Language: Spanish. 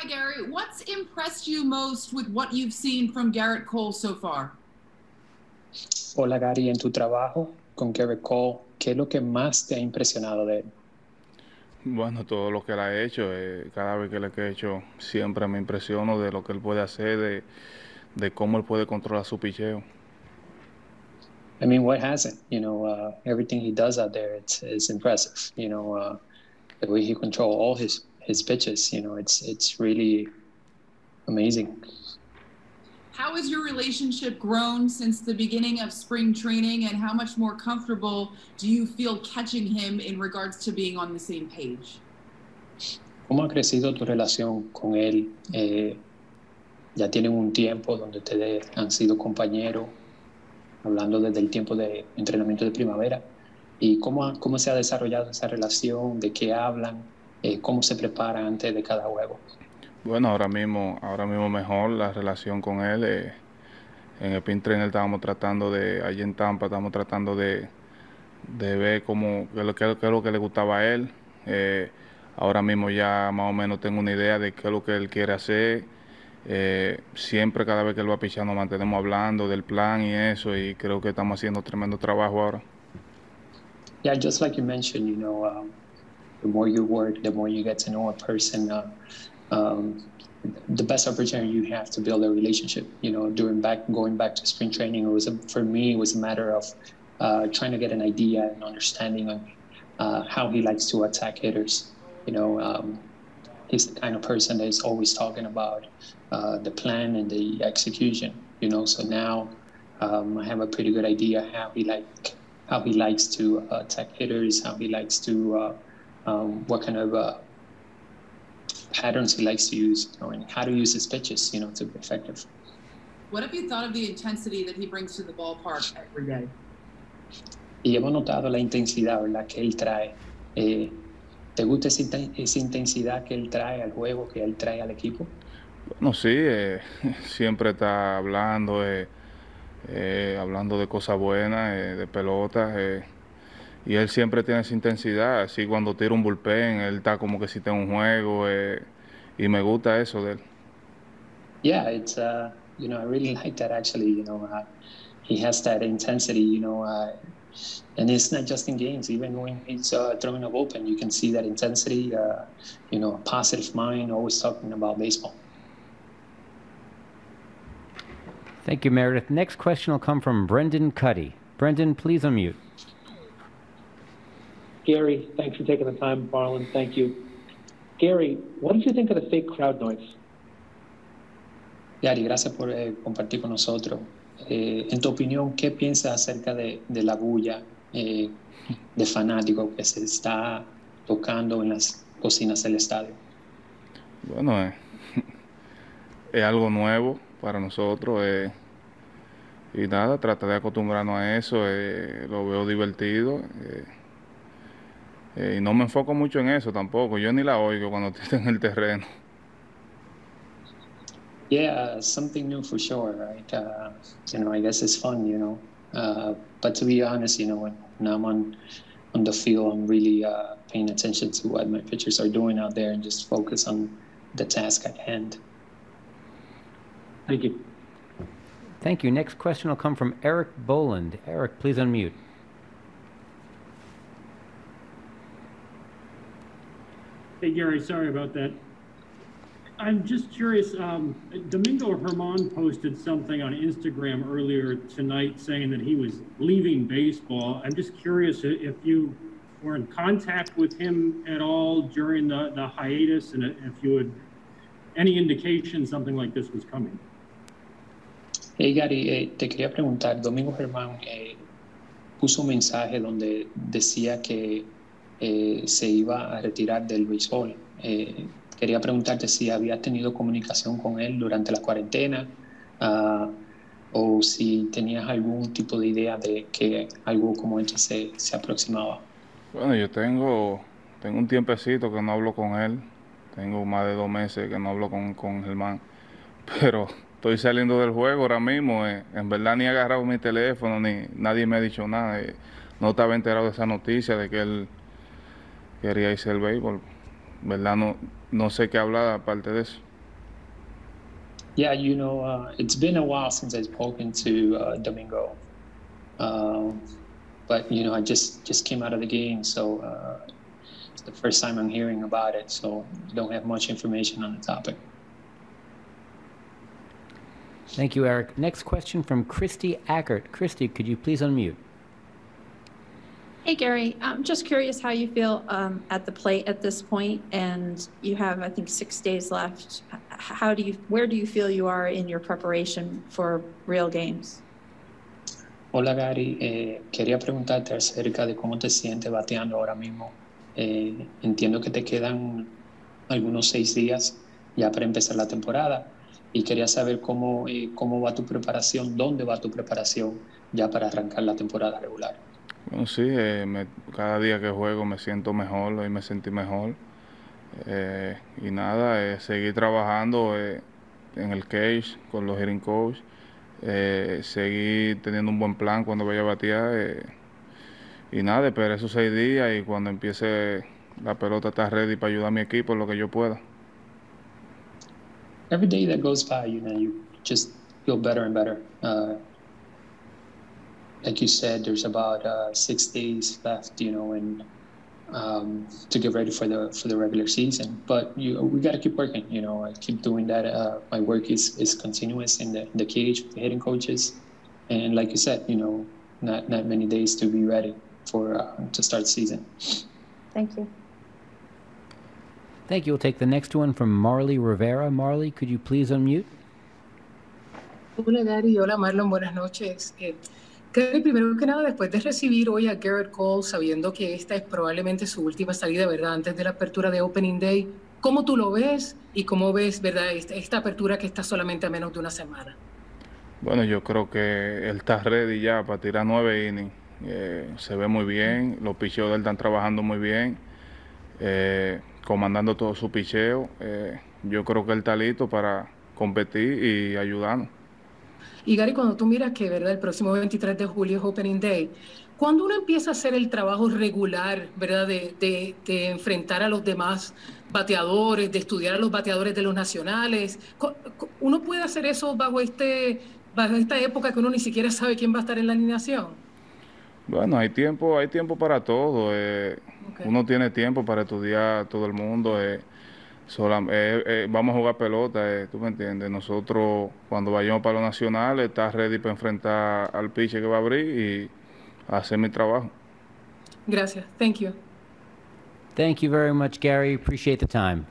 Hi, Gary. What's impressed you most with what you've seen from Garrett Cole so far? Hola, Gary. En tu trabajo con Garrett Cole, ¿qué es lo que más te ha impresionado de él? Bueno, todo lo que él ha hecho, eh, cada vez que le he hecho, siempre me impresiono de lo que él puede hacer, de, de cómo él puede controlar su picheo. I mean, what hasn't? You know, uh, everything he does out there, it's, it's impressive. You know, uh, the way he controls all his his pitches. You know, it's it's really amazing. How has your relationship grown since the beginning of spring training, and how much more comfortable do you feel catching him in regards to being on the same page? ¿Cómo ha crecido tu relación con él? Eh, ya tienen un tiempo donde ustedes han sido compañeros, hablando desde el tiempo de entrenamiento de primavera. ¿Y cómo, cómo se ha desarrollado esa relación? ¿De qué hablan? Eh, ¿Cómo se prepara antes de cada juego? Bueno, ahora mismo, ahora mismo mejor la relación con él. Eh, en el pin trainer estábamos tratando de, allí en Tampa, estábamos tratando de, de ver cómo, qué, qué, qué, es lo que le gustaba a él. Eh, ahora mismo ya más o menos tengo una idea de qué es lo que él quiere hacer. Eh, siempre cada vez que él va pichando mantenemos hablando del plan y eso y creo que estamos haciendo tremendo trabajo ahora. Yeah, just like you mentioned, you know, um, the more you work, the more you get to know a person. Uh, um, the best opportunity you have to build a relationship. You know, during back going back to spring training, it was a, for me it was a matter of uh, trying to get an idea and understanding of uh, how he likes to attack hitters. You know, um, he's the kind of person that is always talking about uh, the plan and the execution. You know, so now um, I have a pretty good idea how he like how he likes to attack hitters, how he likes to uh, um, what kind of uh, patterns he likes to use, you know, and how to use his pitches, you know, to be effective. What have you thought of the intensity that he brings to the ballpark every day? Y hemos notado la intensidad, ¿verdad? Que él trae. Eh, ¿Te gusta esa, intensidad que él trae al juego, que él trae al equipo? Bueno, sí, eh, siempre está hablando, eh, eh hablando de cosas buenas, eh, de pelota eh, y él siempre tiene esa intensidad, así cuando tira un bullpen, él está como que si está en un juego, eh, y me gusta eso de él. Yeah, it's, uh, you know, I really like that actually, you know, uh, he has that intensity, you know, uh, and it's not just in games, even when he's uh, throwing a bullpen, you can see that intensity, uh, you know, a positive mind, always talking about baseball. Thank you, Meredith. Next question will come from Brendan Cuddy. Brendan, please unmute. Gary, thanks for taking the time. Marlon, thank you. Gary, what did you think of the fake crowd noise? Gary, gracias por eh, compartir con nosotros. Eh, en tu opinión, ¿qué piensas acerca de, de la bulla eh, de fanáticos que se está tocando en las cocinas del estadio? Bueno, eh, es algo nuevo para nosotros. Eh, y nada, trata de acostumbrarnos a eso. Eh, lo veo divertido. Eh, y no me enfoco mucho en eso tampoco. Yo ni la oigo cuando estoy en el terreno. Yeah, something new for sure, right? Uh, you know, I guess it's fun, you know. Uh, but to be honest, you know, when, when I'm on on the field, I'm really uh, paying attention to what my pitchers are doing out there and just focus on the task at hand. Thank you. Thank you. Next question will come from Eric Boland. Eric, please unmute. Hey, Gary, sorry about that. I'm just curious. Um, Domingo Herman posted something on Instagram earlier tonight saying that he was leaving baseball. I'm just curious if you were in contact with him at all during the, the hiatus and if you had any indication something like this was coming. Hey Gary, eh, te quería preguntar, Domingo Germán eh, puso un mensaje donde decía que eh, se iba a retirar del béisbol. Eh, quería preguntarte si habías tenido comunicación con él durante la cuarentena uh, o si tenías algún tipo de idea de que algo como esto se, se aproximaba. Bueno, yo tengo, tengo un tiempecito que no hablo con él. Tengo más de dos meses que no hablo con, con Germán. Pero estoy saliendo del juego ahora mismo. Eh. En verdad ni he agarrado mi teléfono, ni nadie me ha dicho nada. Eh. No estaba enterado de esa noticia de que él quería irse al béisbol. ¿Verdad? No, no sé qué hablar aparte de eso. Yeah, you know, uh, it's been a while since I've spoken to uh, Domingo, um, but you know, I just just came out of the game, so uh, it's the first time I'm hearing about it. So I don't have much information on the topic. Thank you, Eric. Next question from Christy Ackert. Christy, could you please unmute? Hey, Gary. I'm just curious how you feel um, at the plate at this point, and you have, I think, six days left. How do you, where do you feel you are in your preparation for real games? Hola Gary, eh, quería preguntarte acerca de cómo te sientes bateando ahora mismo. Eh, entiendo que te quedan algunos seis días ya para empezar la temporada y quería saber cómo, eh, cómo va tu preparación, dónde va tu preparación ya para arrancar la temporada regular. Bueno, sí, eh, cada día que juego me siento mejor, hoy me sentí mejor. Eh, y nada, eh, seguir trabajando eh, en el cage con los hitting coach, seguir teniendo un buen plan cuando vaya a batear. y nada, esperar esos seis días y cuando empiece la pelota está ready para ayudar a mi equipo lo que yo pueda. Every day that goes by, you know, you just feel better and better. Uh, like you said, there's about uh, six days left, you know, and um, to get ready for the for the regular season. But you, we got to keep working. You know, I keep doing that. Uh, my work is is continuous in the, in the cage with the hitting coaches, and like you said, you know, not not many days to be ready for uh, to start the season. Thank you. Thank you. We'll take the next one from Marley Rivera. Marley, could you please unmute? Hola Gary, hola Marlon, buenas noches. Gary, primero que nada, después de recibir hoy a Garrett Cole, sabiendo que esta es probablemente su última salida, ¿verdad? Antes de la apertura de Opening Day, ¿cómo tú lo ves y cómo ves, ¿verdad? Esta, esta apertura que está solamente a menos de una semana. Bueno, yo creo que él está ready ya para tirar nueve innings. Eh, se ve muy bien, los picheos de él están trabajando muy bien, eh, comandando todo su picheo. Eh, yo creo que él está listo para competir y ayudarnos. Y Gary, cuando tú miras que, ¿verdad? El próximo 23 de julio es Opening Day, cuando uno empieza a hacer el trabajo regular, ¿verdad? De, de, de enfrentar a los demás bateadores, de estudiar a los bateadores de los nacionales, ¿uno puede hacer eso bajo, este, bajo esta época que uno ni siquiera sabe quién va a estar en la alineación? Bueno, hay tiempo, hay tiempo para todo. eh, Ok. Uno tiene tiempo para estudiar todo el mundo. eh, solam- eh, eh, vamos a jugar pelota, eh, tú me entiendes. Nosotros cuando vayamos para los nacionales, está ready para enfrentar al pitcher que va a abrir y hacer mi trabajo. Gracias. Thank you. Thank you very much, Gary. Appreciate the time.